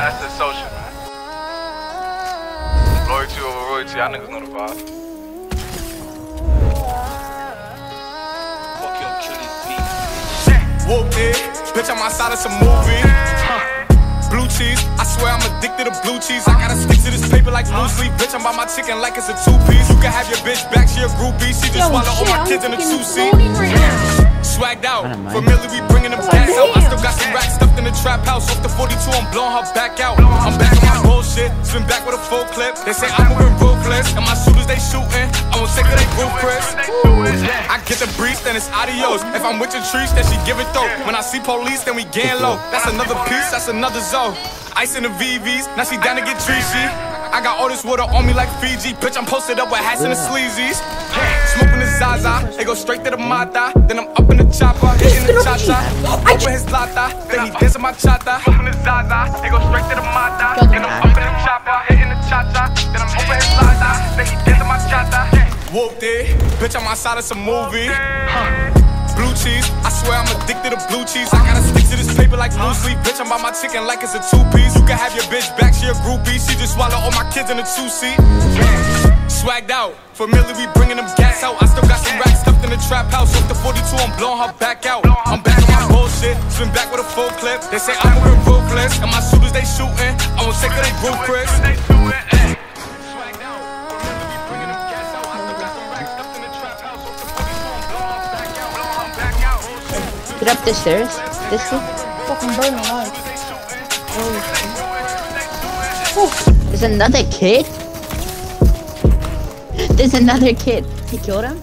that's the social, man. Loyalty over royalty, y'all niggas know the vibe. Fuck your killing beat. Whoopty, bitch, I'm outside of some movie. Huh. Blue cheese, I swear I'm addicted to blue cheese. I gotta stick to this paper like blue sleep. Bitch, I'm by my chicken like it's a two piece. You can have your bitch back, she a groupie. She just Yo, swallow all shit, my I'm kids in a two seat. right. Swagged out, I familiar, we bringing them Oh, gas out. I still got some racks 42, I'm blowing her back out. I'm back on my bullshit, spin back with a full clip. They say I'm moving ruthless, and my shooters they shooting. I won't take of they roof, Chris. I get the breeze, then it's adios. If I'm with your trees, then she give it throat. When I see police, then we gang low. That's another piece, that's another zone. Ice in the VVs, now she down to get treachy. I got all this water on me like Fiji. Bitch, I'm posted up with hats and the sleazies. Smoking the Zaza, it go straight to the Mata. Then I'm up in the chopper, hitting the cha cha. Open his lata, then he dancing my chata. Smoking the Zaza, it go straight to the Mata. Then I'm up in the chopper, hitting the cha cha. Then I'm open his lata, then he dancing my chata. Whoopty, bitch, I'm outside of some movie. Huh. Blue cheese, I swear I'm addicted to blue cheese. I gotta stick to this paper like blue sleep. Bitch, I'm by my chicken like it's a two piece. You can have your bitch back, she a groupie. She just swallow all my kids in a two seat. Swagged out, familiar, we bringing them gas out. I still got some racks stuffed in the trap house. Off the 42, I'm blowing her back out. I'm back on my bullshit, spin back with a full clip. They say I'm moving ruthless, and my shooters they shooting. I won't take of they roof, Chris. Swagged out, familiar, we bringing them gas out. I still got some racks stuffed in the trap house. Off the 42, I'm blowing her back out. Blowing her back out. Get up the stairs. This kid. Fucking burn alive. There's another kid. There's another kid. He killed him.